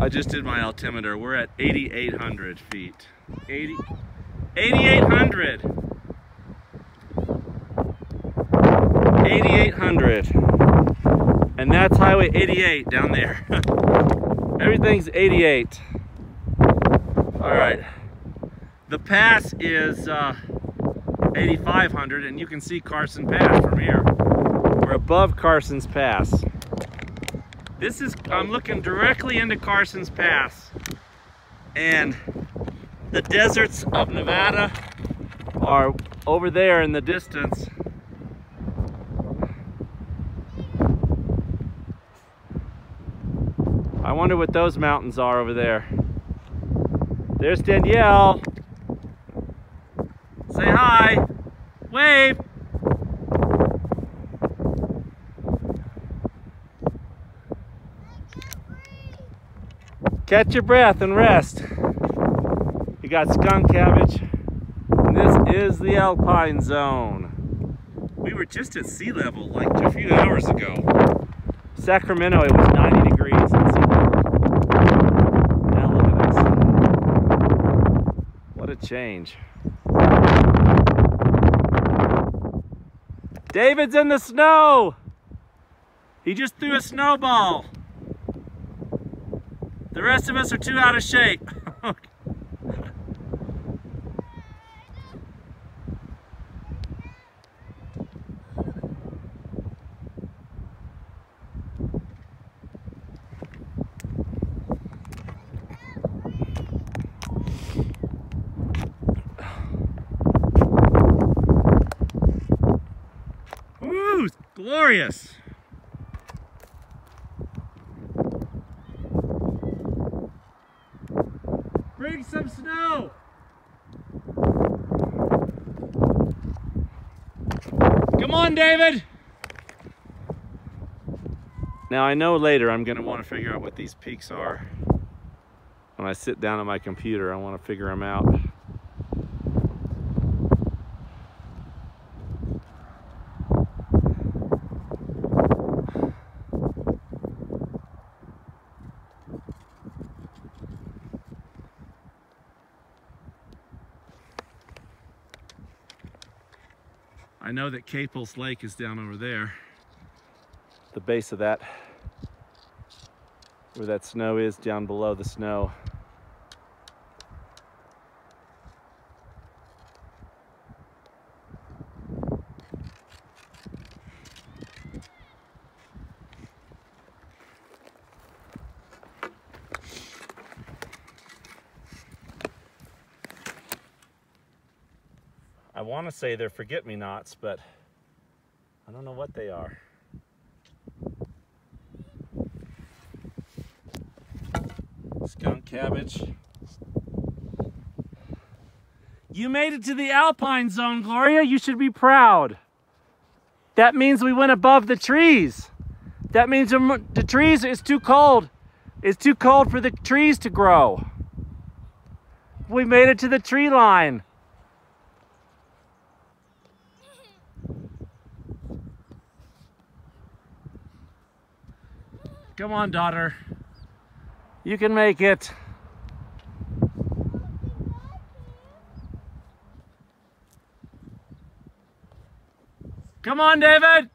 I just did my altimeter. We're at 8,800 feet. 80, 8,800. 8,800. And that's Highway 88 down there. Everything's 88. All right. The pass is uh, 8,500 and you can see Carson Pass from here. We're above Carson's Pass. This is, I'm looking directly into Carson's Pass. And the deserts of Nevada are over there in the distance. I wonder what those mountains are over there. There's Danielle. Say hi. Wave. Catch your breath and rest. You got skunk cabbage. And this is the alpine zone. We were just at sea level like a few hours ago. Sacramento, it was 90 degrees at sea level. Now look at this. What a change. David's in the snow. He just threw a snowball. The rest of us are too out of shape. Woo, glorious. Bring some snow. Come on, David. Now I know later I'm gonna wanna figure out what these peaks are. When I sit down at my computer, I wanna figure them out. I know that Caples Lake is down over there. The base of that, where that snow is down below the snow. Want to say they're forget-me-nots, but I don't know what they are. Skunk cabbage. You made it to the alpine zone, Gloria. You should be proud. That means we went above the trees. That means the trees is too cold. It's too cold for the trees to grow. We made it to the tree line. Come on, daughter. You can make it. Come on, David.